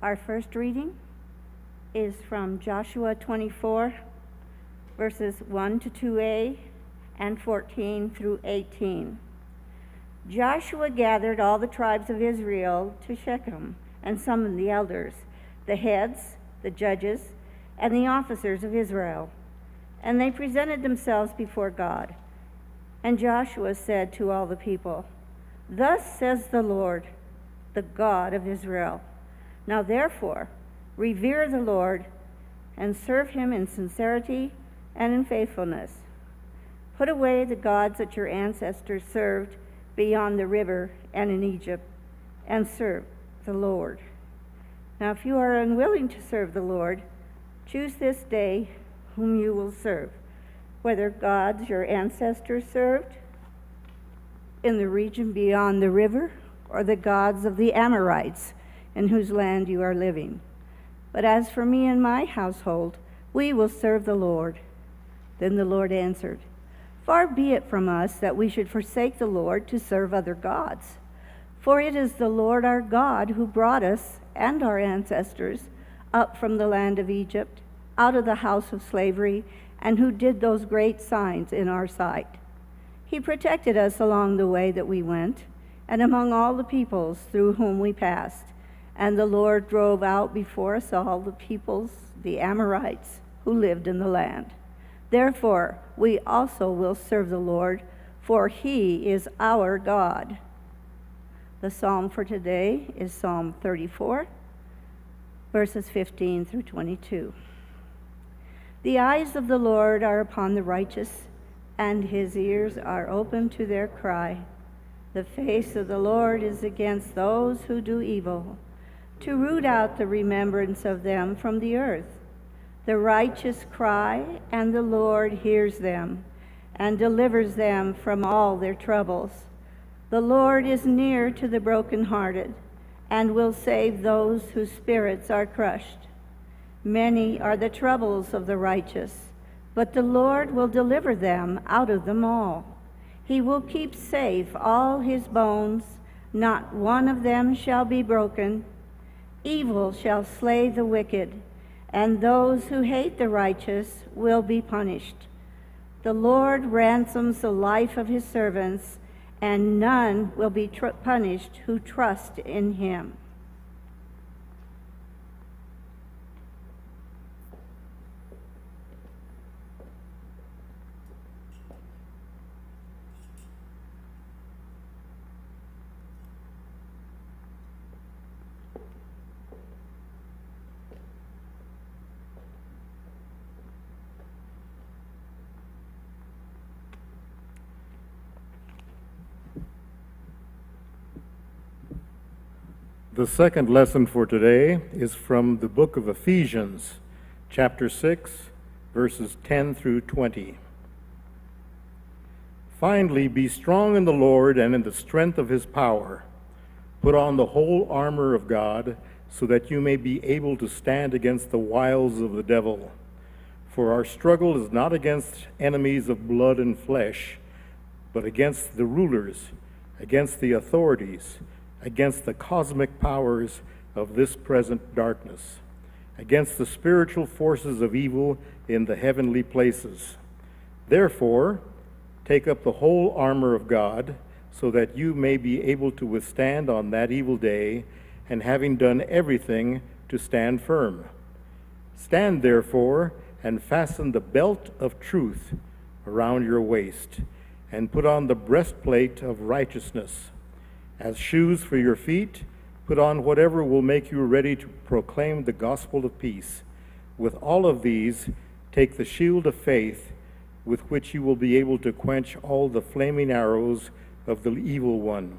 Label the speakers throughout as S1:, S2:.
S1: Our first reading is from Joshua 24, verses 1 to 2a and 14 through 18. Joshua gathered all the tribes of Israel to Shechem and summoned the elders, the heads, the judges, and the officers of Israel. And they presented themselves before God. And Joshua said to all the people, Thus says the Lord, the God of Israel. Now, therefore, revere the Lord and serve him in sincerity and in faithfulness. Put away the gods that your ancestors served beyond the river and in Egypt, and serve the Lord. Now, if you are unwilling to serve the Lord, choose this day whom you will serve, whether gods your ancestors served in the region beyond the river, or the gods of the Amorites in whose land you are living. But as for me and my household, we will serve the Lord. Then the Lord answered, Far be it from us that we should forsake the Lord to serve other gods. For it is the Lord our God who brought us and our ancestors up from the land of Egypt, out of the house of slavery, and who did those great signs in our sight. He protected us along the way that we went, and among all the peoples through whom we passed. And the Lord drove out before us all the peoples, the Amorites, who lived in the land. Therefore, we also will serve the Lord, for he is our God. The psalm for today is Psalm 34, verses 15 through 22. The eyes of the Lord are upon the righteous, and his ears are open to their cry. The face of the Lord is against those who do evil, to root out the remembrance of them from the earth. The righteous cry, and the Lord hears them and delivers them from all their troubles. The Lord is near to the brokenhearted and will save those whose spirits are crushed. Many are the troubles of the righteous, but the Lord will deliver them out of them all. He will keep safe all his bones, not one of them shall be broken. Evil shall slay the wicked and those who hate the righteous will be punished. The Lord ransoms the life of his servants, and none will be tr- punished who trust in him.
S2: The second lesson for today is from the book of Ephesians, chapter 6, verses 10 through 20. Finally, be strong in the Lord and in the strength of his power. Put on the whole armor of God, so that you may be able to stand against the wiles of the devil. For our struggle is not against enemies of blood and flesh, but against the rulers, against the authorities against the cosmic powers of this present darkness, against the spiritual forces of evil in the heavenly places. Therefore, take up the whole armor of God, so that you may be able to withstand on that evil day, and having done everything, to stand firm. Stand therefore, and fasten the belt of truth around your waist, and put on the breastplate of righteousness as shoes for your feet, put on whatever will make you ready to proclaim the gospel of peace. With all of these, take the shield of faith, with which you will be able to quench all the flaming arrows of the evil one.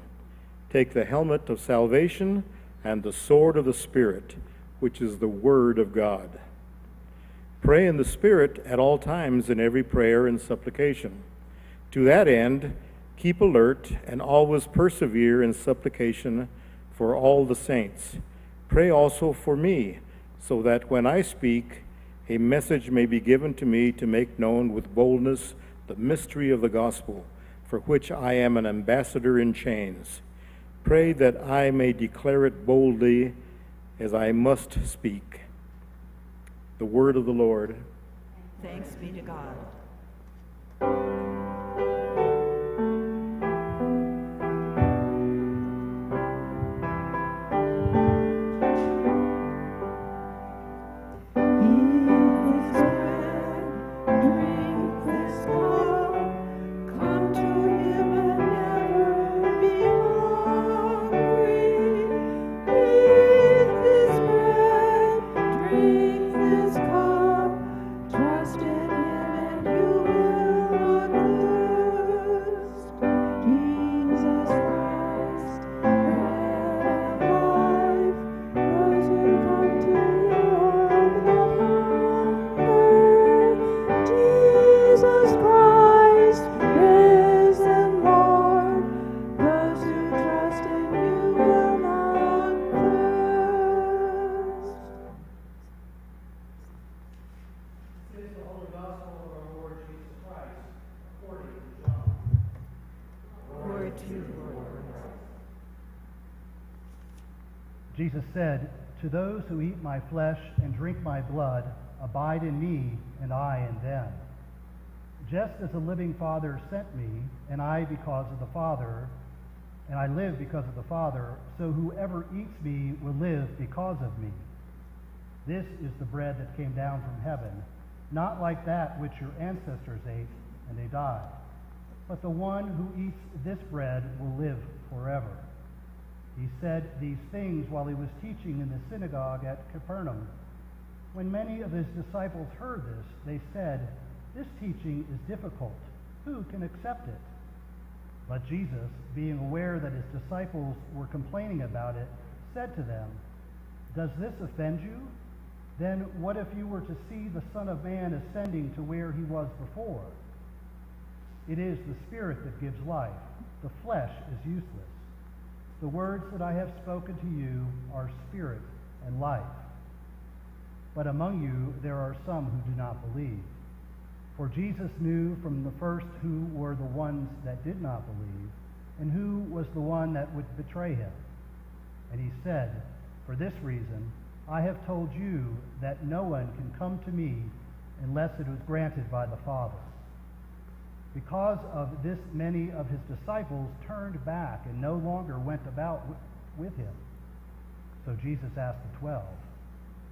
S2: Take the helmet of salvation and the sword of the Spirit, which is the Word of God. Pray in the Spirit at all times in every prayer and supplication. To that end, Keep alert and always persevere in supplication for all the saints. Pray also for me, so that when I speak, a message may be given to me to make known with boldness the mystery of the gospel, for which I am an ambassador in chains. Pray that I may declare it boldly as I must speak. The word of the Lord.
S3: Thanks be to God.
S4: Jesus said, To those who eat my flesh and drink my blood, abide in me, and I in them. Just as the living Father sent me, and I because of the Father, and I live because of the Father, so whoever eats me will live because of me. This is the bread that came down from heaven, not like that which your ancestors ate, and they died. But the one who eats this bread will live forever. He said these things while he was teaching in the synagogue at Capernaum. When many of his disciples heard this, they said, This teaching is difficult. Who can accept it? But Jesus, being aware that his disciples were complaining about it, said to them, Does this offend you? Then what if you were to see the Son of Man ascending to where he was before? It is the Spirit that gives life. The flesh is useless. The words that I have spoken to you are spirit and life. But among you there are some who do not believe. For Jesus knew from the first who were the ones that did not believe, and who was the one that would betray him. And he said, For this reason, I have told you that no one can come to me unless it was granted by the Father. Because of this, many of his disciples turned back and no longer went about with him. So Jesus asked the twelve,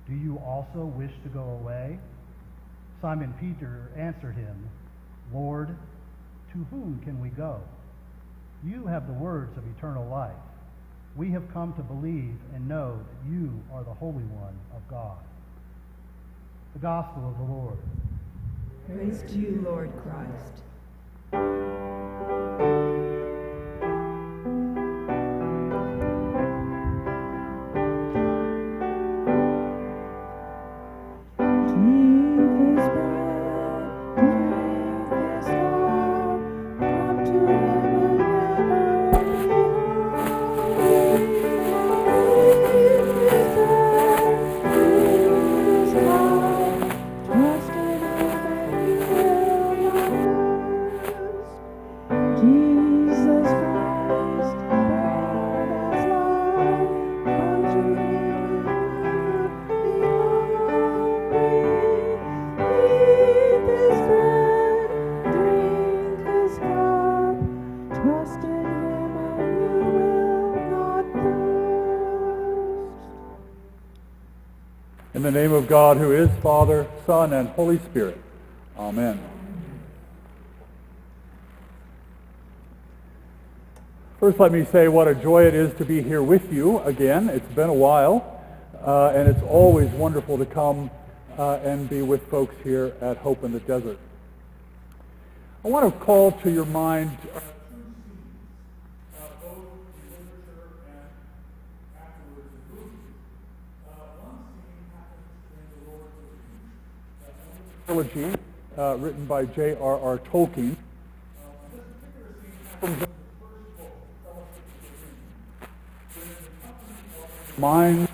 S4: Do you also wish to go away? Simon Peter answered him, Lord, to whom can we go? You have the words of eternal life. We have come to believe and know that you are the Holy One of God. The Gospel of the Lord.
S3: Praise to you, Lord Christ
S5: thank you
S6: God, who is Father, Son, and Holy Spirit. Amen. First, let me say what a joy it is to be here with you again. It's been a while, uh, and it's always wonderful to come uh, and be with folks here at Hope in the Desert. I want to call to your mind uh, both in literature and afterwards in movies. one scene happens in the Lord trilogy, uh, written by J.R.R. Tolkien. Mind.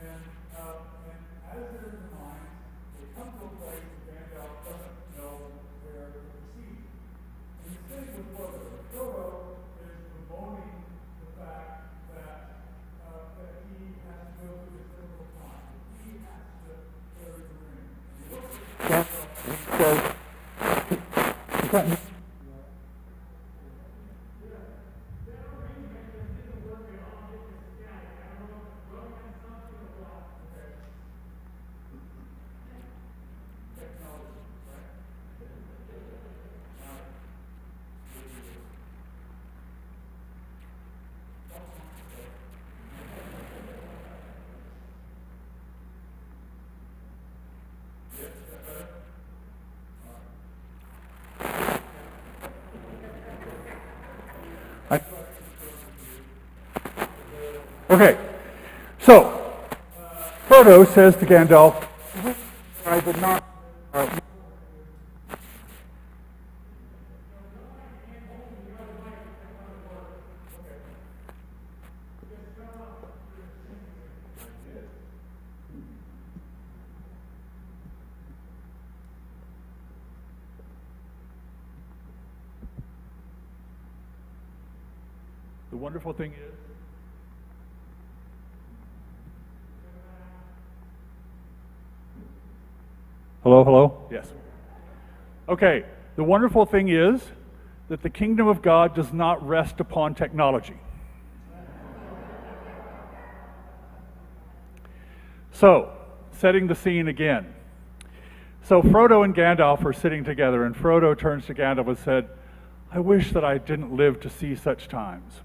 S6: And, uh, and as they're in the mine, they come to a place that Gandalf doesn't know where to proceed. And he's sitting with Frodo. Frodo is bemoaning the fact that, uh, that he has to go through this difficult time. He has to carry the ring. And he looks at Gandalf and says, I- Okay, so Frodo says to Gandalf, I did not. uh, The wonderful thing is, Hello, hello? Yes. Okay, the wonderful thing is that the kingdom of God does not rest upon technology. So, setting the scene again. So Frodo and Gandalf are sitting together, and Frodo turns to Gandalf and said, I wish that I didn't live to see such times.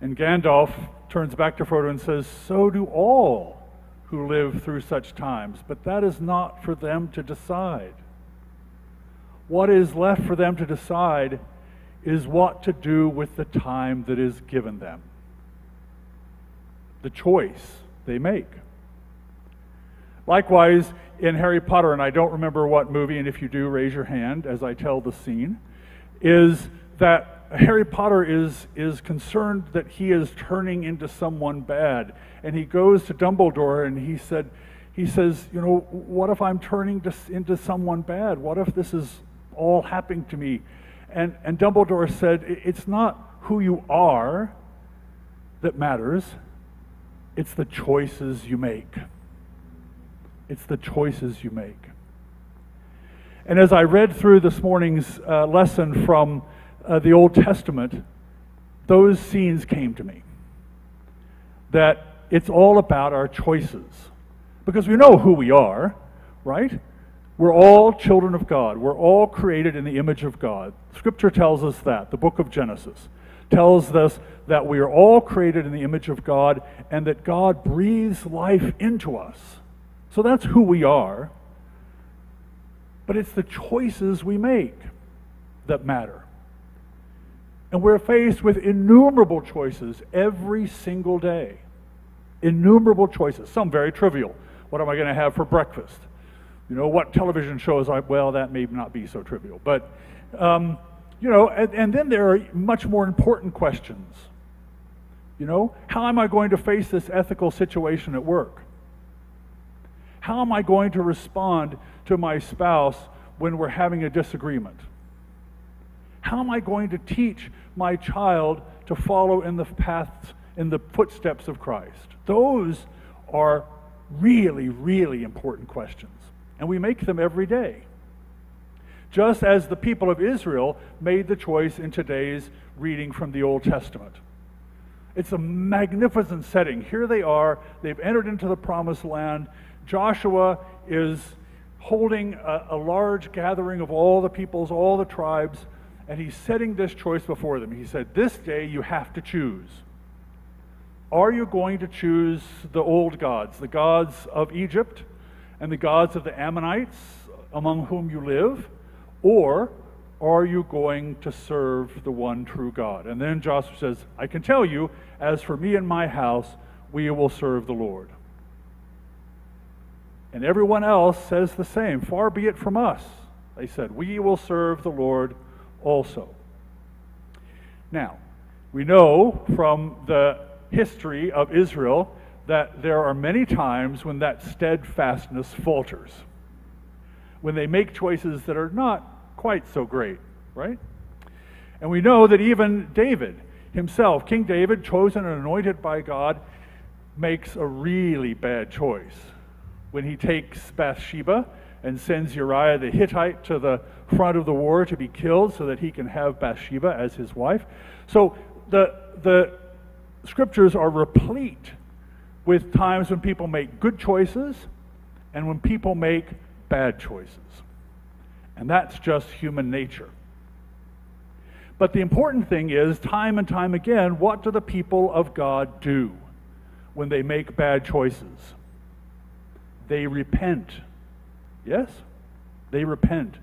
S6: And Gandalf turns back to Frodo and says, So do all who live through such times, but that is not for them to decide. What is left for them to decide is what to do with the time that is given them. The choice they make. Likewise, in Harry Potter, and I don't remember what movie, and if you do, raise your hand as I tell the scene, is that Harry Potter is, is concerned that he is turning into someone bad. And he goes to Dumbledore and he said, he says, you know, what if I'm turning to, into someone bad? What if this is all happening to me? And, and Dumbledore said, it's not who you are that matters, it's the choices you make. It's the choices you make. And as I read through this morning's uh, lesson from uh, the Old Testament, those scenes came to me. That it's all about our choices. Because we know who we are, right? We're all children of God. We're all created in the image of God. Scripture tells us that. The book of Genesis tells us that we are all created in the image of God and that God breathes life into us. So that's who we are. But it's the choices we make that matter. And we're faced with innumerable choices every single day. Innumerable choices, some very trivial. What am I going to have for breakfast? You know, what television shows I, well, that may not be so trivial. But, um, you know, and, and then there are much more important questions. You know, how am I going to face this ethical situation at work? How am I going to respond to my spouse when we're having a disagreement? How am I going to teach my child to follow in the paths, in the footsteps of Christ? Those are really, really important questions. And we make them every day. Just as the people of Israel made the choice in today's reading from the Old Testament. It's a magnificent setting. Here they are, they've entered into the promised land. Joshua is holding a, a large gathering of all the peoples, all the tribes and he's setting this choice before them. He said, This day you have to choose. Are you going to choose the old gods, the gods of Egypt and the gods of the Ammonites among whom you live? Or are you going to serve the one true God? And then Joshua says, I can tell you, as for me and my house, we will serve the Lord. And everyone else says the same. Far be it from us, they said, we will serve the Lord also. Now, we know from the history of Israel that there are many times when that steadfastness falters, when they make choices that are not quite so great, right? And we know that even David himself, King David, chosen and anointed by God, makes a really bad choice when he takes Bathsheba and sends Uriah the Hittite to the front of the war to be killed so that he can have Bathsheba as his wife. So the, the scriptures are replete with times when people make good choices and when people make bad choices. And that's just human nature. But the important thing is, time and time again, what do the people of God do when they make bad choices? They repent. Yes? They repent.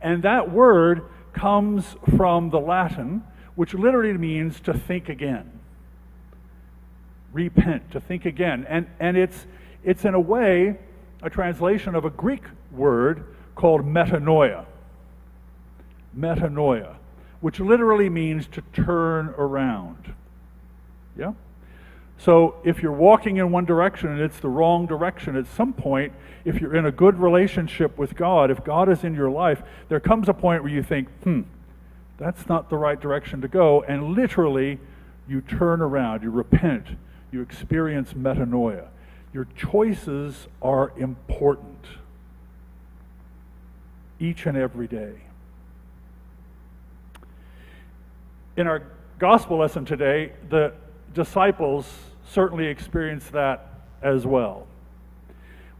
S6: And that word comes from the Latin, which literally means to think again. Repent, to think again. And, and it's, it's, in a way, a translation of a Greek word called metanoia. Metanoia, which literally means to turn around. Yeah? So if you're walking in one direction and it's the wrong direction, at some point, if you're in a good relationship with God, if God is in your life, there comes a point where you think, hmm, that's not the right direction to go, and literally you turn around, you repent, you experience metanoia. Your choices are important each and every day. In our gospel lesson today, the disciples certainly experienced that as well.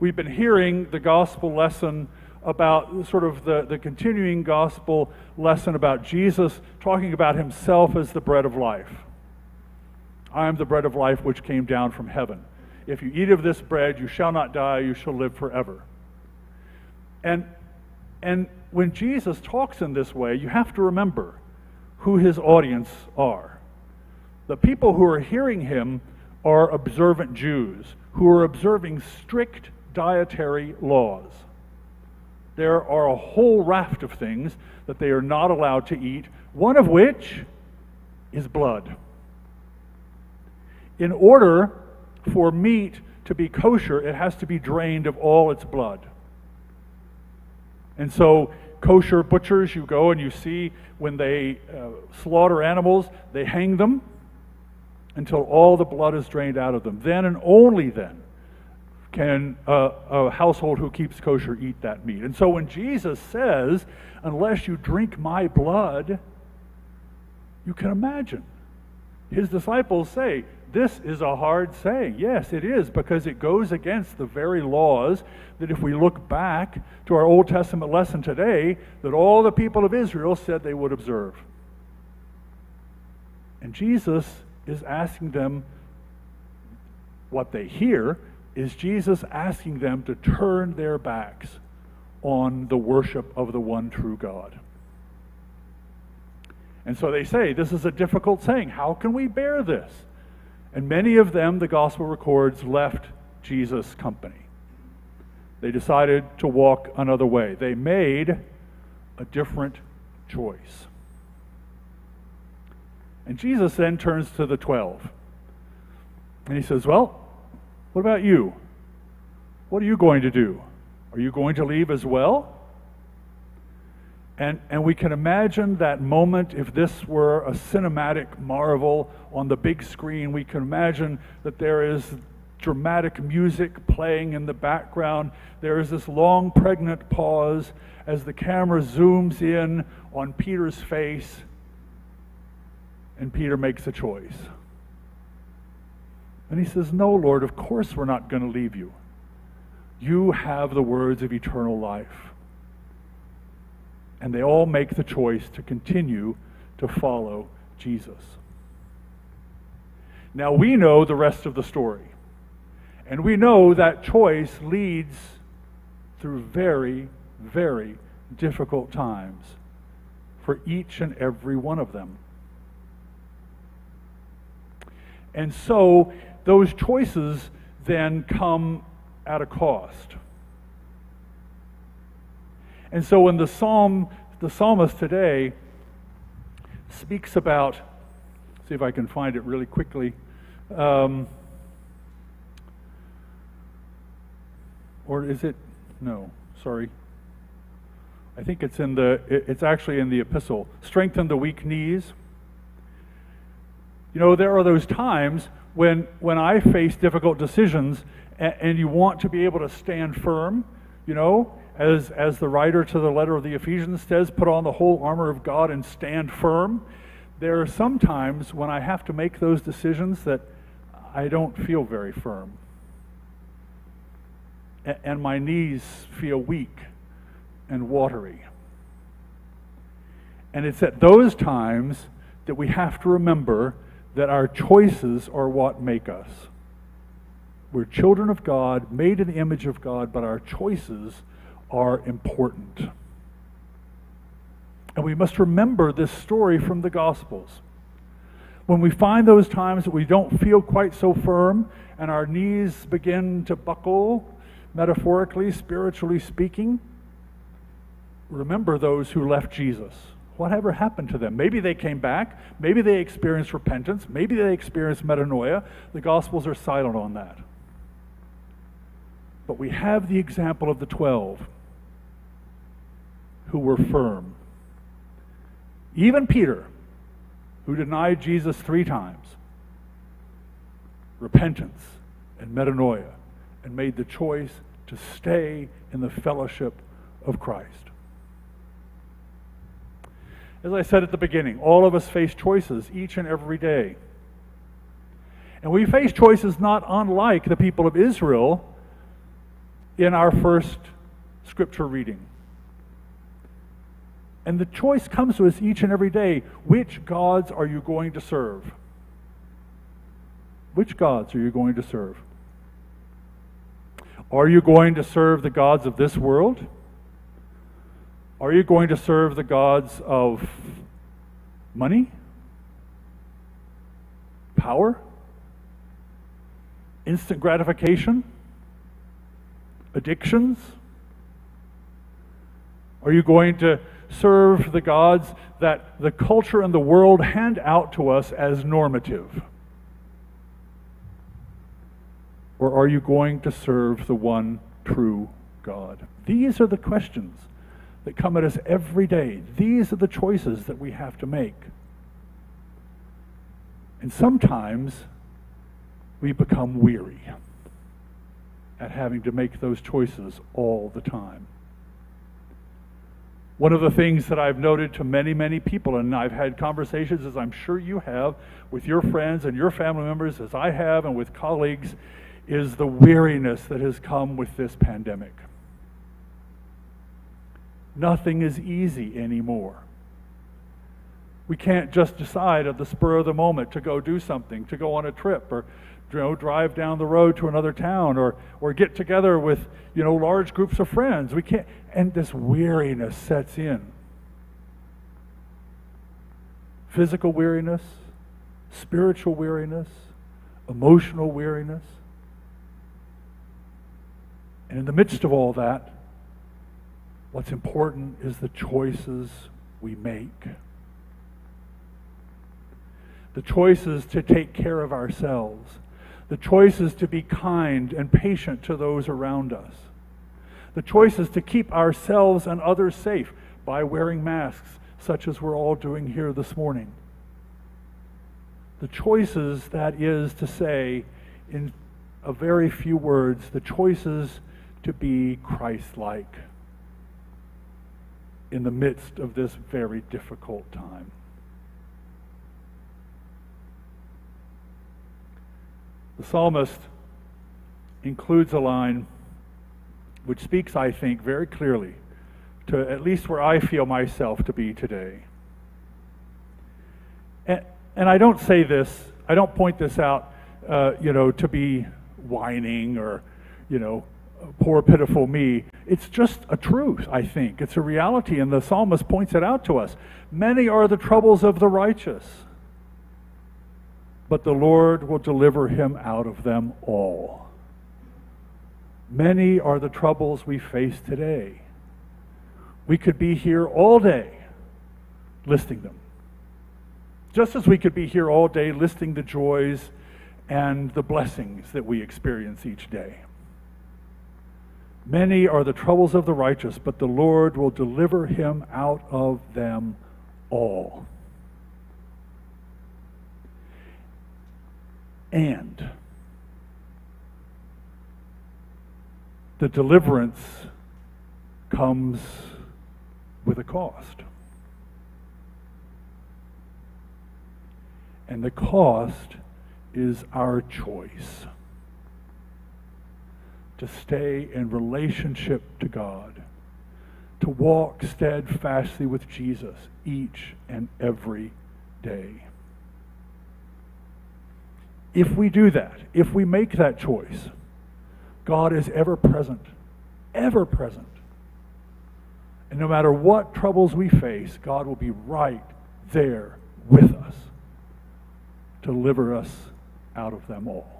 S6: We've been hearing the gospel lesson about sort of the, the continuing gospel lesson about Jesus talking about himself as the bread of life. I am the bread of life which came down from heaven. If you eat of this bread, you shall not die, you shall live forever. And, and when Jesus talks in this way, you have to remember who his audience are. The people who are hearing him are observant Jews who are observing strict dietary laws. There are a whole raft of things that they are not allowed to eat, one of which is blood. In order for meat to be kosher, it has to be drained of all its blood. And so, kosher butchers, you go and you see when they uh, slaughter animals, they hang them until all the blood is drained out of them. Then and only then can uh, a household who keeps kosher eat that meat. And so when Jesus says, unless you drink my blood, you can imagine. His disciples say, this is a hard saying. Yes, it is, because it goes against the very laws that if we look back to our Old Testament lesson today, that all the people of Israel said they would observe. And Jesus is asking them what they hear is Jesus asking them to turn their backs on the worship of the one true God. And so they say, This is a difficult saying. How can we bear this? And many of them, the gospel records, left Jesus' company. They decided to walk another way. They made a different choice. And Jesus then turns to the 12. And he says, Well, what about you? What are you going to do? Are you going to leave as well? And, and we can imagine that moment if this were a cinematic marvel on the big screen. We can imagine that there is dramatic music playing in the background. There is this long, pregnant pause as the camera zooms in on Peter's face, and Peter makes a choice. And he says, No, Lord, of course we're not going to leave you. You have the words of eternal life. And they all make the choice to continue to follow Jesus. Now we know the rest of the story. And we know that choice leads through very, very difficult times for each and every one of them. And so those choices then come at a cost. And so when the psalm, the psalmist today speaks about, see if I can find it really quickly. Um, or is it? No, sorry. I think it's in the. It's actually in the epistle. Strengthen the weak knees. You know, there are those times when, when I face difficult decisions and, and you want to be able to stand firm, you know, as, as the writer to the letter of the Ephesians says, put on the whole armor of God and stand firm. There are some times when I have to make those decisions that I don't feel very firm. and my knees feel weak and watery. And it's at those times that we have to remember that our choices are what make us. We're children of God, made in the image of God, but our choices are important. And we must remember this story from the Gospels. When we find those times that we don't feel quite so firm and our knees begin to buckle, metaphorically, spiritually speaking, remember those who left Jesus. Whatever happened to them? Maybe they came back. Maybe they experienced repentance. Maybe they experienced metanoia. The Gospels are silent on that. But we have the example of the 12 who were firm. Even Peter, who denied Jesus three times, repentance and metanoia and made the choice to stay in the fellowship of Christ. As I said at the beginning, all of us face choices each and every day. And we face choices not unlike the people of Israel in our first scripture reading. And the choice comes to us each and every day which gods are you going to serve? Which gods are you going to serve? Are you going to serve the gods of this world? Are you going to serve the gods of money? Power? Instant gratification? Addictions? Are you going to serve the gods that the culture and the world hand out to us as normative? Or are you going to serve the one true God? These are the questions that come at us every day. These are the choices that we have to make. And sometimes we become weary at having to make those choices all the time. One of the things that I've noted to many, many people, and I've had conversations, as I'm sure you have, with your friends and your family members, as I have, and with colleagues, is the weariness that has come with this pandemic. Nothing is easy anymore. We can't just decide at the spur of the moment to go do something, to go on a trip, or you know, drive down the road to another town, or or get together with you know large groups of friends. We can't, and this weariness sets in. Physical weariness, spiritual weariness, emotional weariness. And in the midst of all that, what's important is the choices we make. The choices to take care of ourselves. The choices to be kind and patient to those around us. The choices to keep ourselves and others safe by wearing masks, such as we're all doing here this morning. The choices, that is to say, in a very few words, the choices to be Christ like in the midst of this very difficult time. The psalmist includes a line which speaks, I think, very clearly to at least where I feel myself to be today. And, and I don't say this, I don't point this out, uh, you know, to be whining or, you know, poor, pitiful me. It's just a truth, I think. It's a reality, and the psalmist points it out to us. Many are the troubles of the righteous, but the Lord will deliver him out of them all. Many are the troubles we face today. We could be here all day listing them. Just as we could be here all day listing the joys and the blessings that we experience each day. Many are the troubles of the righteous, but the Lord will deliver him out of them all. And the deliverance comes with a cost. And the cost is our choice to stay in relationship to God, to walk steadfastly with Jesus each and every day. If we do that, if we make that choice, God is ever present, ever present. And no matter what troubles we face, God will be right there with us to deliver us out of them all.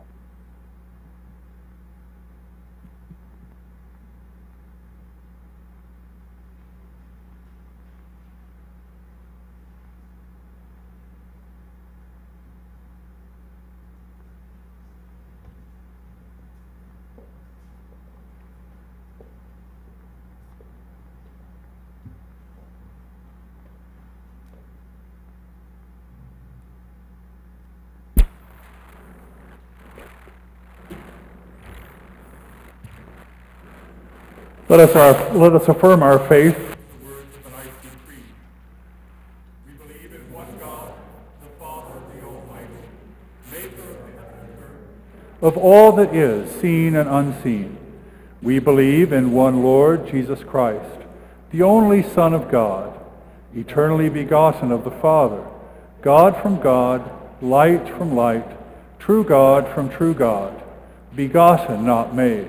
S6: Let us, our, let us affirm our faith.
S7: Of
S6: all that is, seen and unseen, we believe in one Lord, Jesus Christ, the only Son of God, eternally begotten of the Father, God from God, light from light, true God from true God, begotten, not made,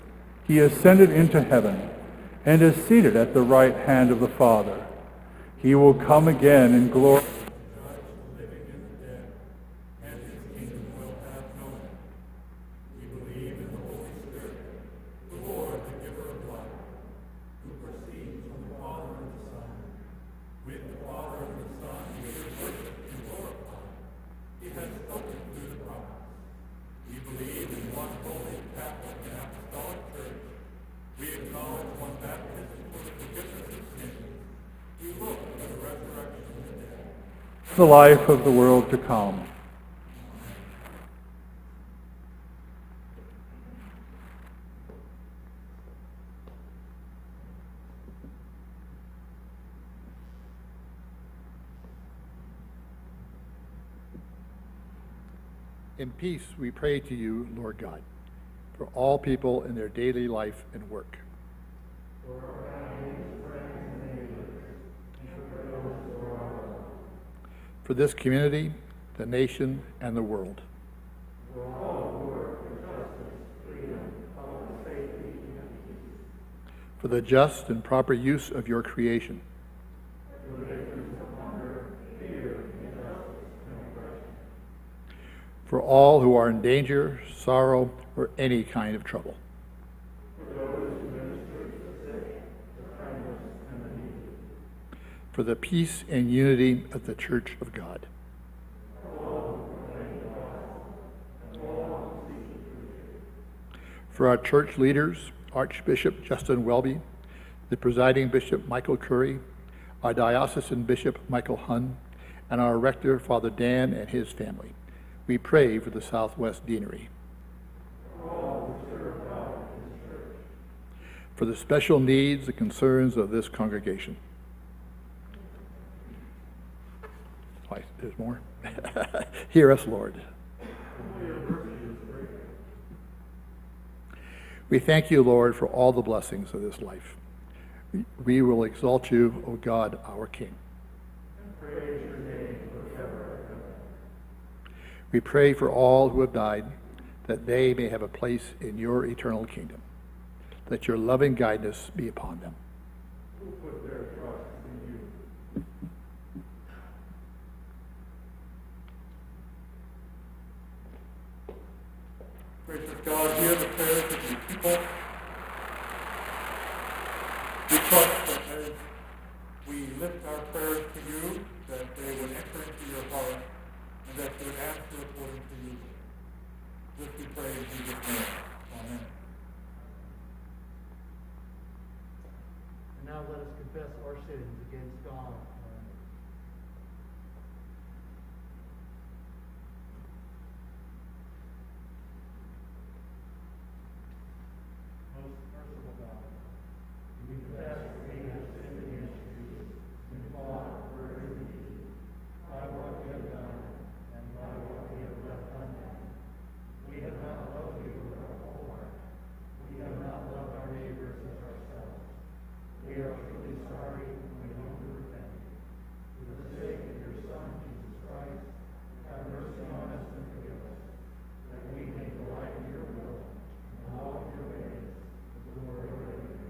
S6: He ascended into heaven and is seated at the right hand of the Father. He will come again in glory. The life of the world to come.
S8: In peace we pray to you, Lord God, for all people in their daily life and work. For this community, the nation, and the world. For the just and proper use of your creation. For all who are in danger, sorrow, or any kind of trouble. For the peace and unity of the Church of God. For our church leaders, Archbishop Justin Welby, the presiding bishop Michael Curry, our diocesan bishop Michael Hunn, and our rector Father Dan and his family. We pray for the Southwest Deanery. For the special needs and concerns of this congregation. There's more? Hear us, Lord. We thank you, Lord, for all the blessings of this life. We- will exalt you, O God, our King. We pray for all who have died, that they may have a place in your eternal kingdom. That your loving guidance be upon them.
S7: God, hear the prayers of your people. We trust that as we lift our prayers to you, that they would enter into your heart and that you would answer according to you. This we pray in Jesus' name. Amen.
S4: And now let us confess our sins against God. Most merciful God, we confess that we have sinned against you in thought, word, and deed, by what we have done and by what we have left undone. We have not loved you with our whole heart. We have not loved our neighbors as ourselves. We are truly sorry and we humbly repent. For the sake of your Son, Jesus Christ, have mercy on us and forgive us, that we may delight in your will and all of your ways, the glory of your name.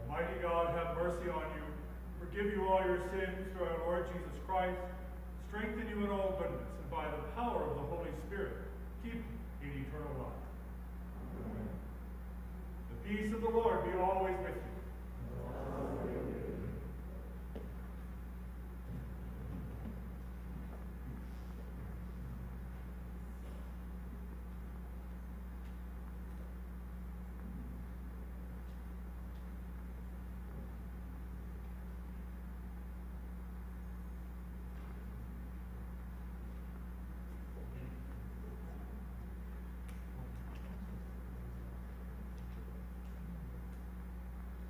S6: Almighty God, have mercy on you, forgive you all your sins through our Lord Jesus Christ, strengthen you in all goodness, and by the power of the Holy Spirit, keep you in eternal life. The peace of the Lord be always with you.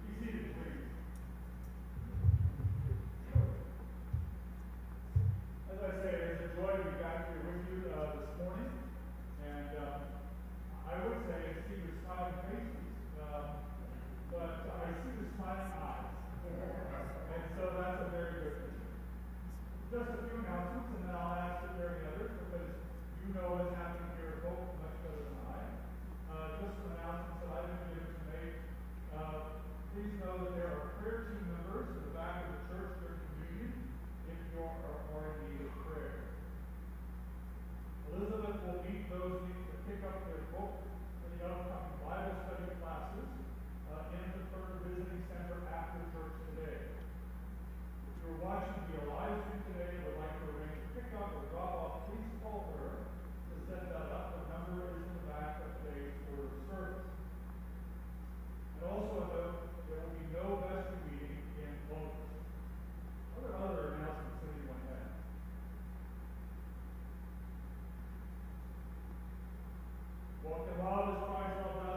S6: Be seated, please. As I say, a joy back here with you uh, this morning. And um, I would say I see your smiling faces, um, but I see the smiling eyes. And so that's a very good thing. Just a few announcements, and then I'll ask if there any others, because you know what's happening here at Hope much better than I. Uh, just some announcements that I've been given to make. Uh, please know that there are prayer team members at the back of the church during communion if you are in need of prayer. Elizabeth will meet those needing to pick up their book for the upcoming Bible study classes uh, in the Third Visiting Center after church today. If you're watching the live stream today and would like to arrange a pickup or drop off, please call her to set that up. The number is in the back of today's order of service. And also note, there will be no vestry meeting in Clovis. What are other announcements that anyone has? What can love is Christ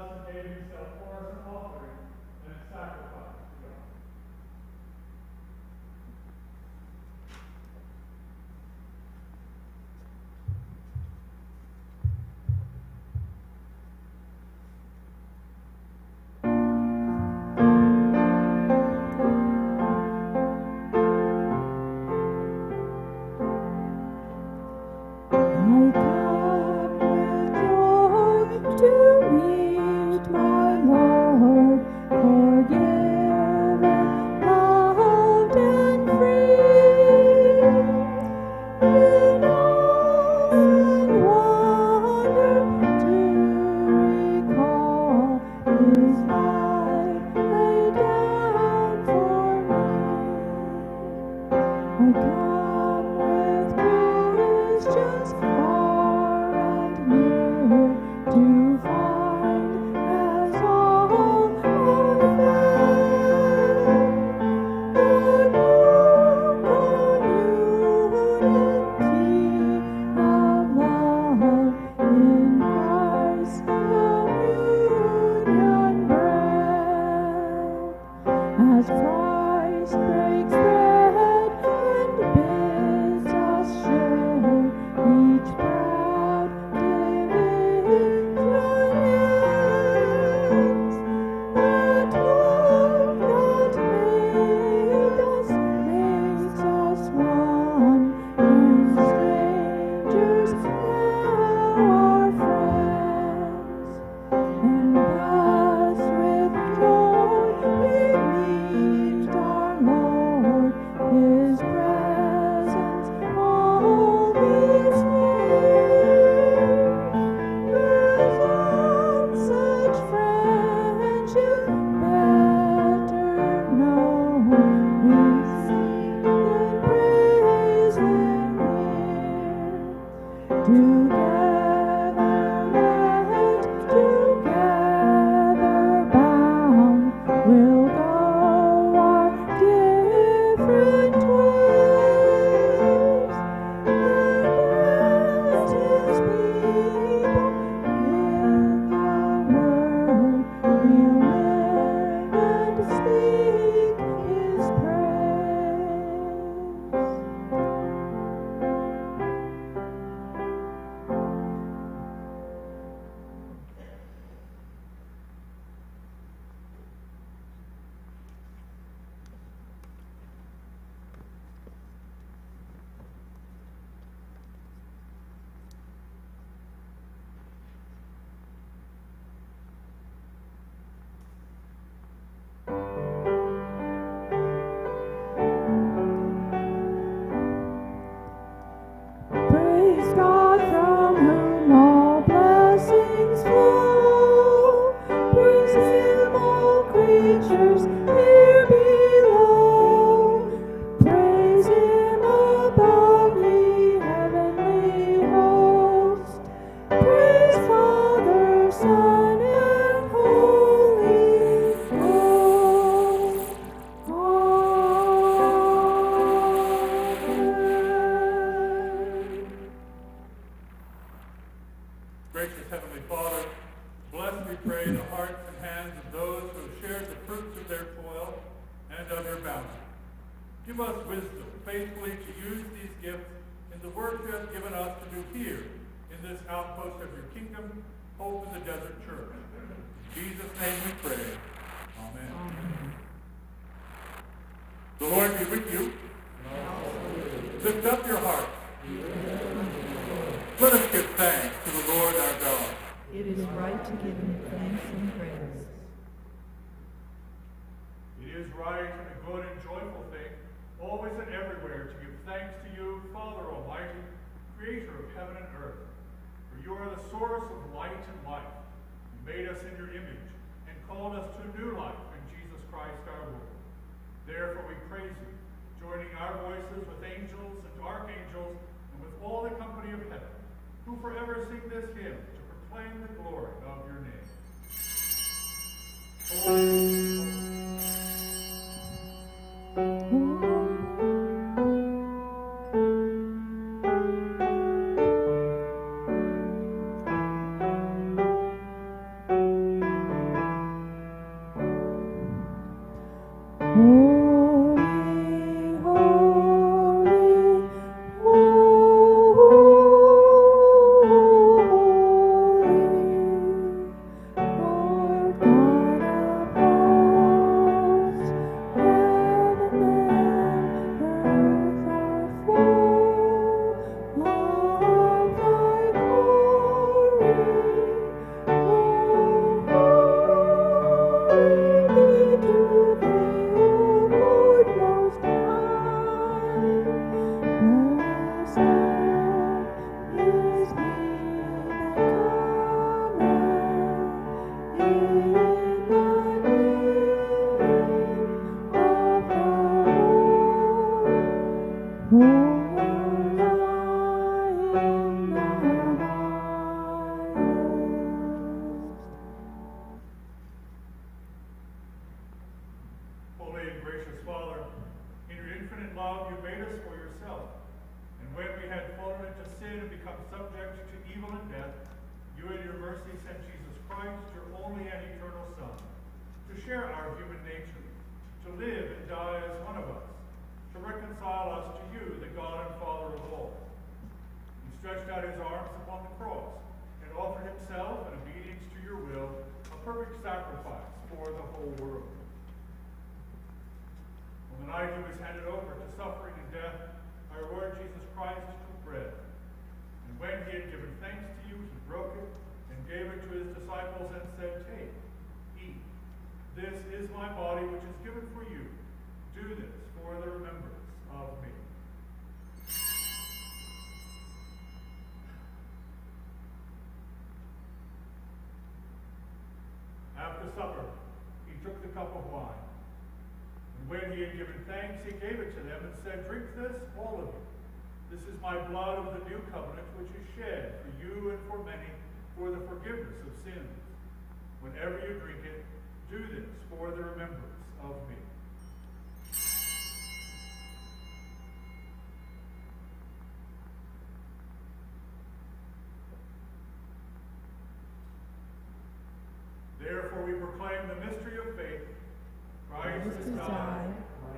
S6: who forever sing this hymn to proclaim the glory of your name. Thanks, he gave it to them and said, Drink this, all of you. This is my blood of the new covenant, which is shed for you and for many for the forgiveness of sins. Whenever you drink it, do this for the remembrance of me. Therefore, we proclaim the mystery of faith. Christ
S3: Christ
S6: is died,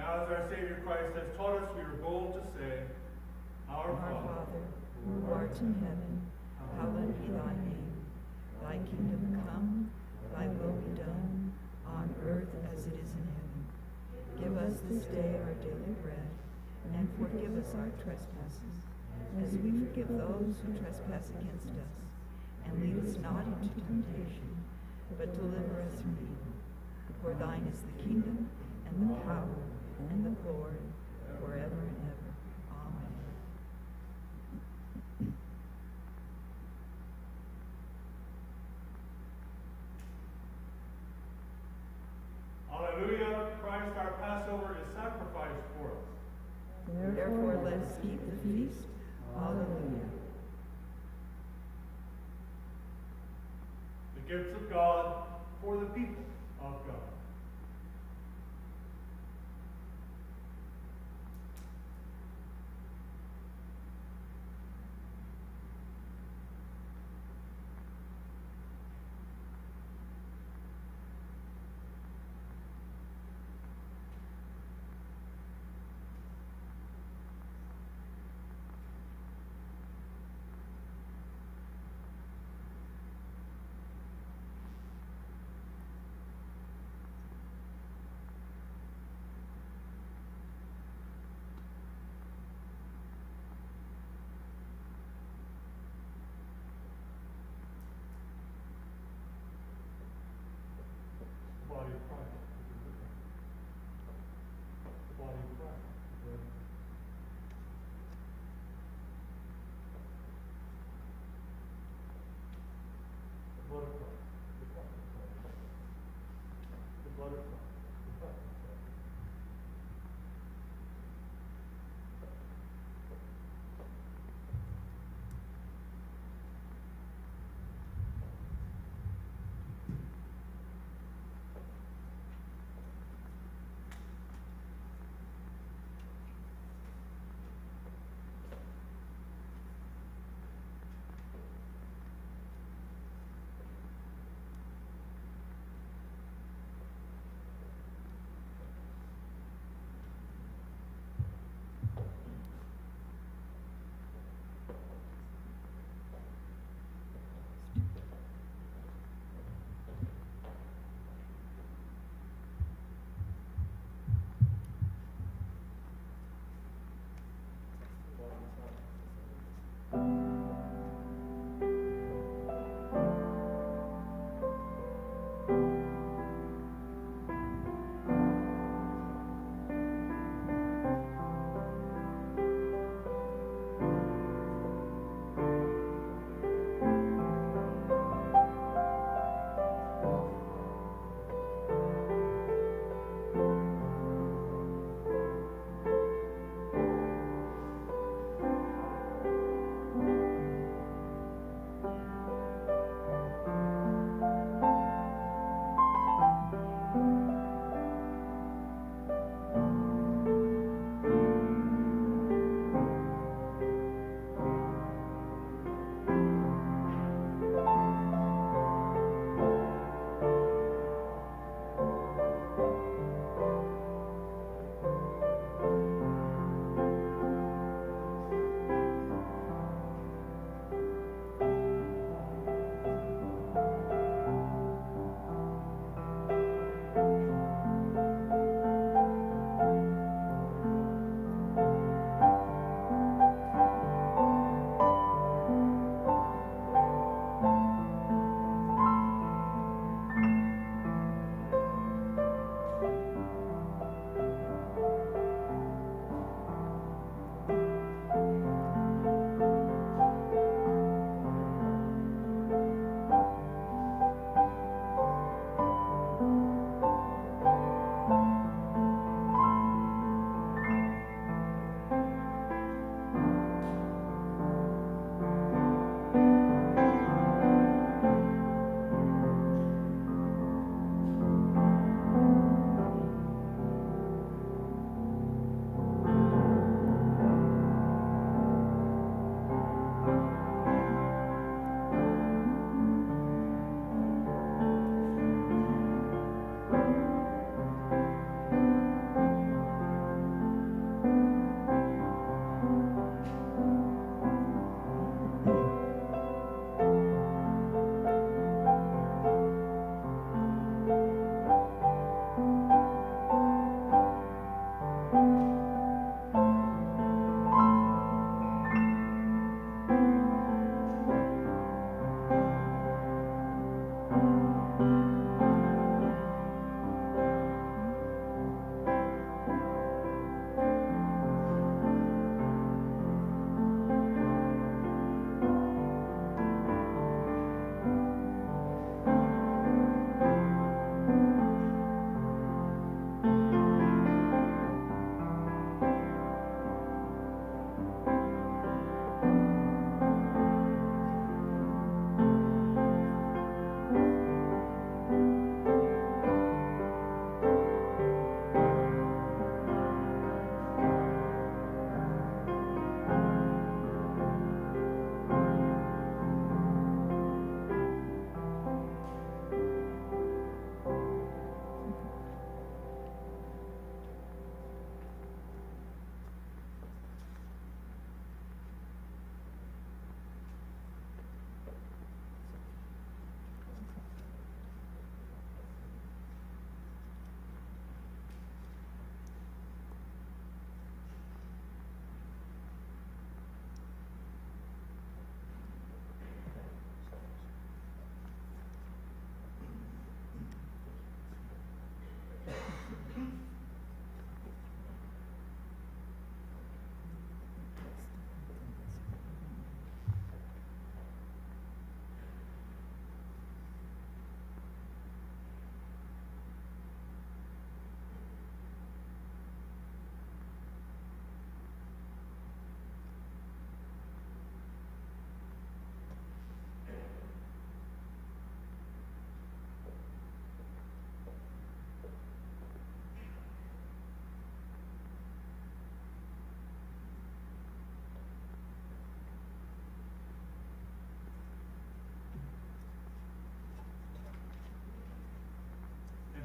S6: Now, as our Savior Christ has taught us, we are bold to say, Our
S3: Our
S6: Father,
S3: Father, who art in heaven, hallowed be thy name. Thy kingdom come, thy will be done, on earth as it is in heaven. Give us this day our daily bread, and forgive us our trespasses, as we forgive those who trespass against us. And lead us not into temptation, but deliver us from evil. For thine is the kingdom, and the power, and the glory, forever and ever. Amen.
S6: Hallelujah, Christ our Passover is sacrificed for us.
S3: Therefore, let us keep the feast. Hallelujah.
S6: The gifts of God for the people of God.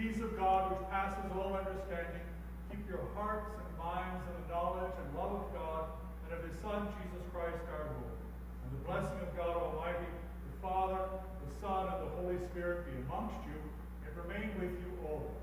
S5: peace of God which passes all understanding, keep your hearts and minds in the knowledge and love of God and of his Son, Jesus Christ our Lord. And the blessing of God Almighty, the Father, the Son, and the Holy Spirit be amongst you and remain with you always.